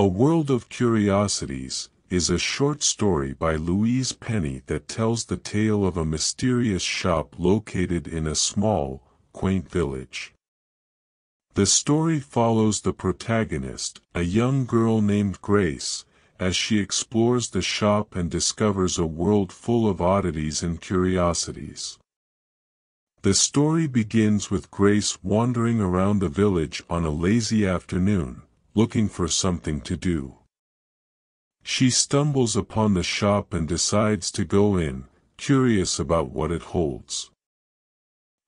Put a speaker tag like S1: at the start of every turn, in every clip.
S1: A World of Curiosities is a short story by Louise Penny that tells the tale of a mysterious shop located in a small, quaint village. The story follows the protagonist, a young girl named Grace, as she explores the shop and discovers a world full of oddities and curiosities. The story begins with Grace wandering around the village on a lazy afternoon, looking for something to do. She stumbles upon the shop and decides to go in, curious about what it holds.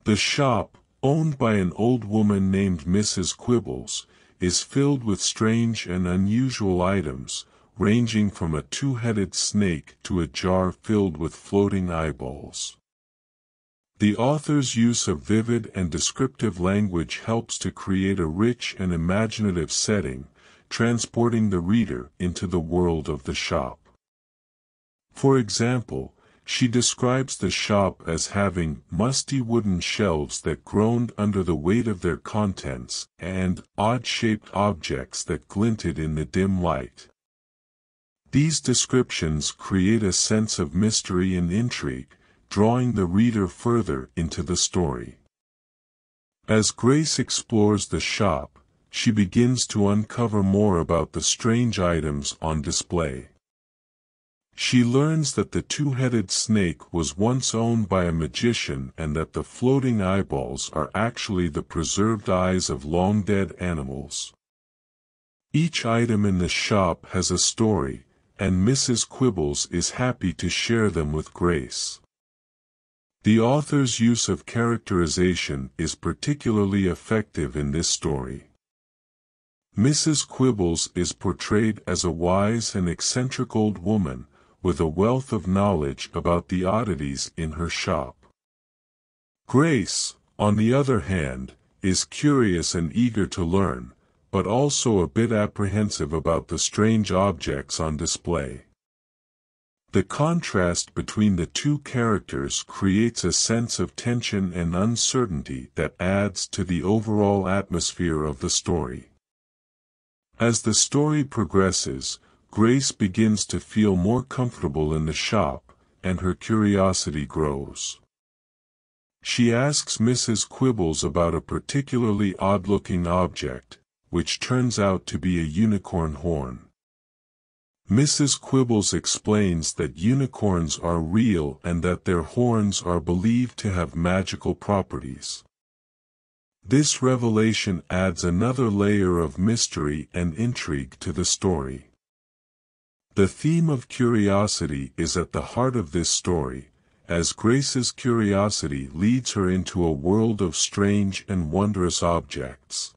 S1: The shop, owned by an old woman named Mrs. Quibbles, is filled with strange and unusual items, ranging from a two-headed snake to a jar filled with floating eyeballs. The author's use of vivid and descriptive language helps to create a rich and imaginative setting, transporting the reader into the world of the shop. For example, she describes the shop as having musty wooden shelves that groaned under the weight of their contents, and odd-shaped objects that glinted in the dim light. These descriptions create a sense of mystery and intrigue, drawing the reader further into the story. As Grace explores the shop, she begins to uncover more about the strange items on display. She learns that the two-headed snake was once owned by a magician and that the floating eyeballs are actually the preserved eyes of long-dead animals. Each item in the shop has a story, and Mrs. Quibbles is happy to share them with Grace. The author's use of characterization is particularly effective in this story. Mrs. Quibbles is portrayed as a wise and eccentric old woman, with a wealth of knowledge about the oddities in her shop. Grace, on the other hand, is curious and eager to learn, but also a bit apprehensive about the strange objects on display. The contrast between the two characters creates a sense of tension and uncertainty that adds to the overall atmosphere of the story. As the story progresses, Grace begins to feel more comfortable in the shop, and her curiosity grows. She asks Mrs. Quibbles about a particularly odd-looking object, which turns out to be a unicorn horn. Mrs. Quibbles explains that unicorns are real and that their horns are believed to have magical properties. This revelation adds another layer of mystery and intrigue to the story. The theme of curiosity is at the heart of this story, as Grace's curiosity leads her into a world of strange and wondrous objects.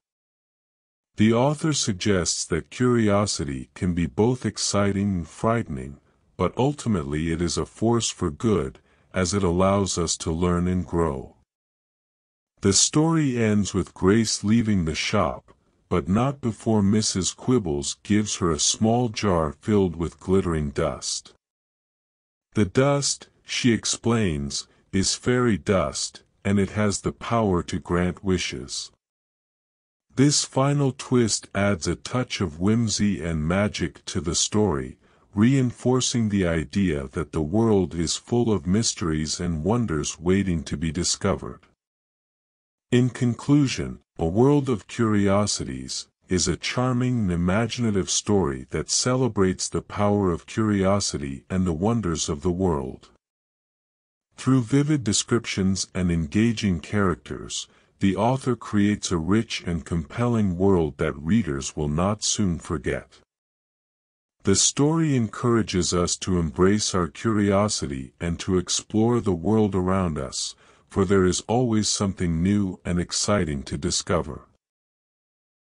S1: The author suggests that curiosity can be both exciting and frightening, but ultimately it is a force for good, as it allows us to learn and grow. The story ends with Grace leaving the shop, but not before Mrs. Quibbles gives her a small jar filled with glittering dust. The dust, she explains, is fairy dust, and it has the power to grant wishes. This final twist adds a touch of whimsy and magic to the story, reinforcing the idea that the world is full of mysteries and wonders waiting to be discovered. In conclusion, A World of Curiosities is a charming and imaginative story that celebrates the power of curiosity and the wonders of the world. Through vivid descriptions and engaging characters, the author creates a rich and compelling world that readers will not soon forget. The story encourages us to embrace our curiosity and to explore the world around us, for there is always something new and exciting to discover.